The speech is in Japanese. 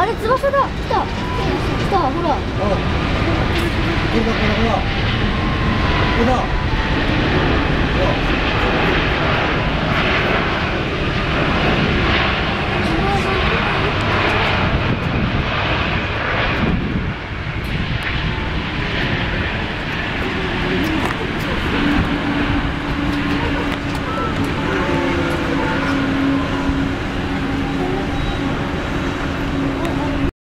あれ翼だ来た来たほらあ。これだ。ほら。